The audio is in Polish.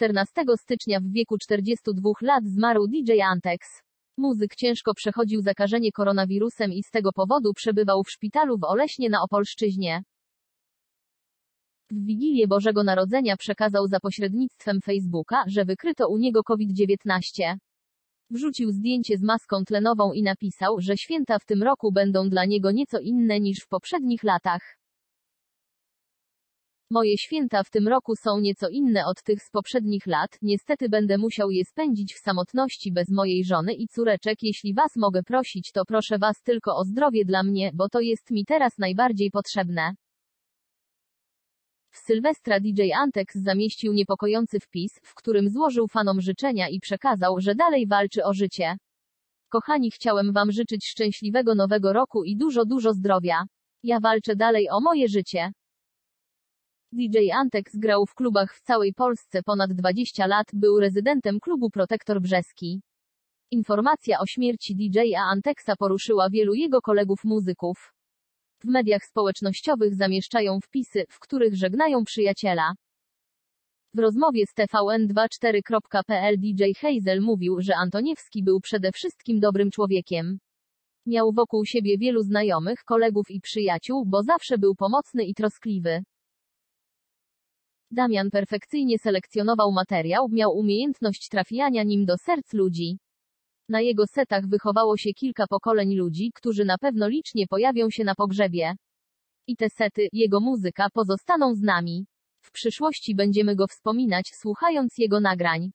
14 stycznia w wieku 42 lat zmarł DJ Antex. Muzyk ciężko przechodził zakażenie koronawirusem i z tego powodu przebywał w szpitalu w Oleśnie na Opolszczyźnie. W Wigilię Bożego Narodzenia przekazał za pośrednictwem Facebooka, że wykryto u niego COVID-19. Wrzucił zdjęcie z maską tlenową i napisał, że święta w tym roku będą dla niego nieco inne niż w poprzednich latach. Moje święta w tym roku są nieco inne od tych z poprzednich lat, niestety będę musiał je spędzić w samotności bez mojej żony i córeczek. Jeśli was mogę prosić, to proszę was tylko o zdrowie dla mnie, bo to jest mi teraz najbardziej potrzebne. W Sylwestra DJ Antex zamieścił niepokojący wpis, w którym złożył fanom życzenia i przekazał, że dalej walczy o życie. Kochani, chciałem wam życzyć szczęśliwego nowego roku i dużo, dużo zdrowia. Ja walczę dalej o moje życie. DJ Antex grał w klubach w całej Polsce ponad 20 lat, był rezydentem klubu Protektor Brzeski. Informacja o śmierci DJ-a Antexa poruszyła wielu jego kolegów muzyków. W mediach społecznościowych zamieszczają wpisy, w których żegnają przyjaciela. W rozmowie z TVN24.pl DJ Hazel mówił, że Antoniewski był przede wszystkim dobrym człowiekiem. Miał wokół siebie wielu znajomych, kolegów i przyjaciół, bo zawsze był pomocny i troskliwy. Damian perfekcyjnie selekcjonował materiał, miał umiejętność trafiania nim do serc ludzi. Na jego setach wychowało się kilka pokoleń ludzi, którzy na pewno licznie pojawią się na pogrzebie. I te sety, jego muzyka pozostaną z nami. W przyszłości będziemy go wspominać, słuchając jego nagrań.